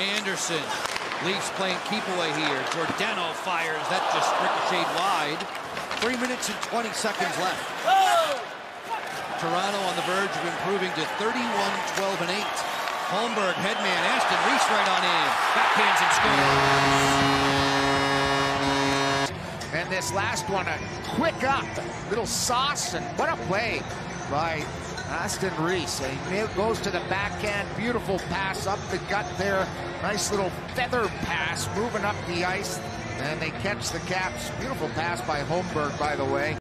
Anderson. Leafs playing keep away here. Giordano fires. That just ricocheted wide. Three minutes and 20 seconds left. Toronto on the verge of improving to 31, 12, and 8. Holmberg, headman, Aston Reese right on in. Backhands and scores. And this last one, a quick up, little sauce, and what a play by Aston Reese. He goes to the backhand, beautiful pass up the gut there. Nice little feather pass moving up the ice, and they catch the caps. Beautiful pass by Holmberg, by the way.